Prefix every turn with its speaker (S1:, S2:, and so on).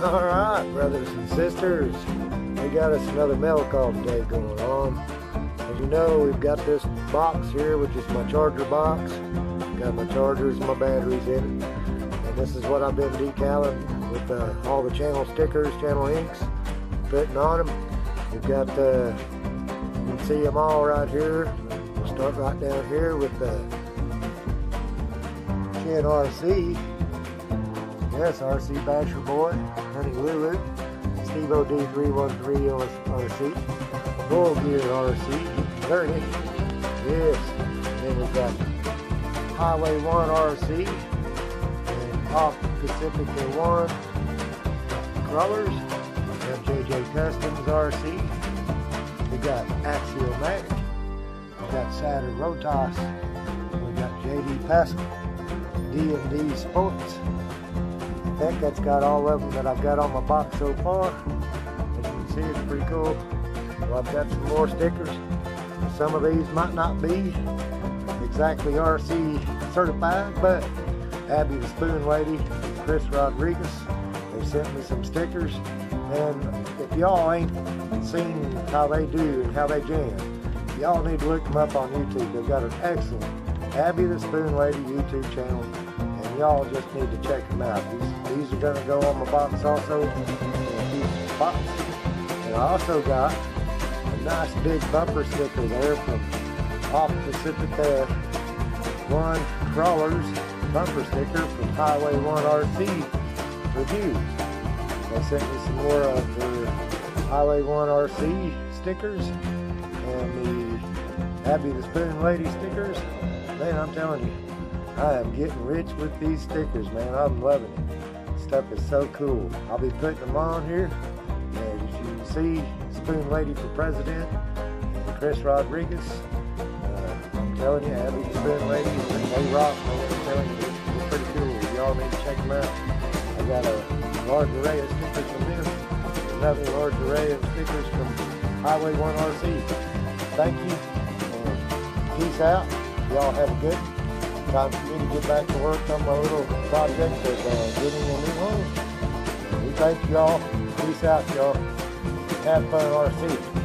S1: All right, brothers and sisters, we got us another mail call today going on. As you know, we've got this box here, which is my charger box. Got my chargers and my batteries in it. And this is what I've been decaling with uh, all the channel stickers, channel inks, putting on them. We've got, uh, you can see them all right here. We'll start right down here with the RC. Yes, RC Basher Boy, Honey Lulu, Steve OD313 RC, Bull Gear RC, Dirty, yes, then we've got Highway 1 RC, and Off Pacifica 1, Crawlers, we have Customs RC, we got Axial Matic, we got Saturn Rotas, we got JD Pascal, D&D Sports, think that's got all of them that I've got on my box so far. As you can see, it's pretty cool. Well, I've got some more stickers. Some of these might not be exactly RC certified, but Abby the Spoon Lady, Chris Rodriguez, they sent me some stickers. And if y'all ain't seen how they do and how they jam, y'all need to look them up on YouTube. They've got an excellent Abby the Spoon Lady YouTube channel y'all just need to check them out. These, these are going to go on my box also. Box. And I also got a nice big bumper sticker there from Off Pacifica 1 Crawlers bumper sticker from Highway 1 RC Reviews. They sent me some more of their Highway 1 RC stickers and the Abby the Spoon Lady stickers. Man, I'm telling you, I am getting rich with these stickers, man. I'm loving it. Stuff is so cool. I'll be putting them on here. And as you can see, Spoon Lady for President and Chris Rodriguez. Uh, I'm telling you, Abby Spoon Lady, they rock, man. I'm telling you, they're pretty cool. Y'all need to check them out. I got a large array of stickers from them. Another large array of stickers from Highway 1 RC. Thank you. And peace out. Y'all have a good time for me to get back to work on my little project of uh, getting a new home. We thank y'all. Peace out, y'all. Have fun, RC.